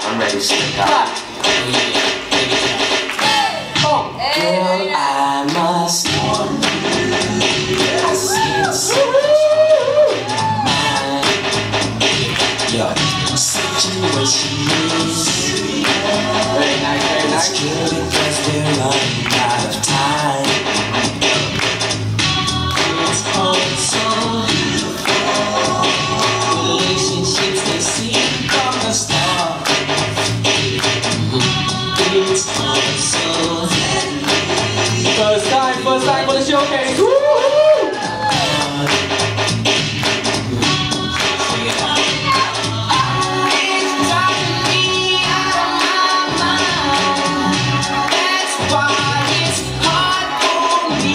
I'm ready to stick up. Oh, girl, I must. I Very nice, very nice. It's good because we're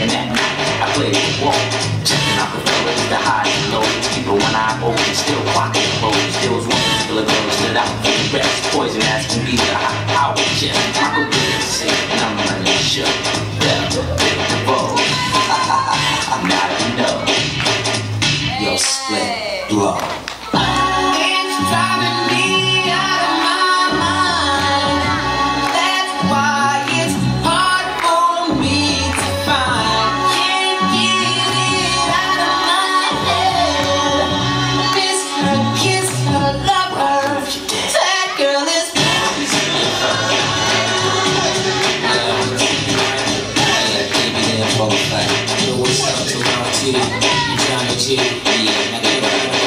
and at. I play the walk, checking out the fellas, the highs and lows. Keep one eye open, still rocking clothes, still G, Economic G, yeah,